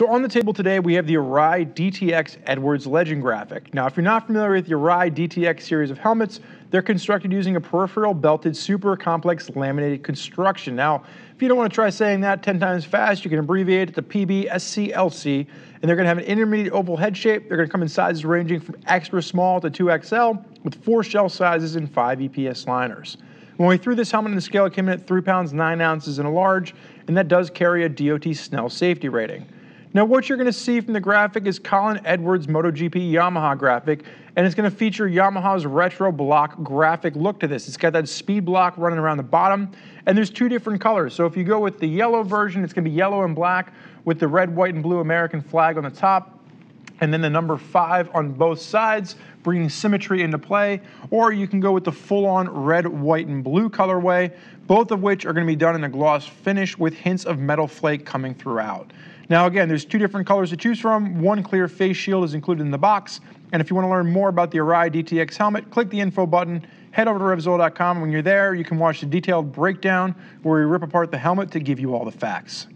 So on the table today, we have the Arai DTX Edwards Legend graphic. Now, if you're not familiar with the Arai DTX series of helmets, they're constructed using a peripheral belted super complex laminated construction. Now, if you don't want to try saying that 10 times fast, you can abbreviate it to PBSCLC, and they're going to have an intermediate oval head shape. They're going to come in sizes ranging from extra small to 2XL with four shell sizes and five EPS liners. When we threw this helmet in the scale, it came in at 3 pounds 9 ounces in a large, and that does carry a DOT Snell safety rating. Now what you're going to see from the graphic is Colin Edwards MotoGP Yamaha graphic, and it's going to feature Yamaha's retro block graphic look to this. It's got that speed block running around the bottom, and there's two different colors. So if you go with the yellow version, it's going to be yellow and black with the red, white, and blue American flag on the top, and then the number five on both sides, bringing symmetry into play. Or you can go with the full-on red, white, and blue colorway, both of which are going to be done in a gloss finish with hints of metal flake coming throughout. Now again, there's two different colors to choose from. One clear face shield is included in the box. And if you want to learn more about the Arai DTX helmet, click the info button, head over to Revzilla.com. When you're there, you can watch the detailed breakdown where we rip apart the helmet to give you all the facts.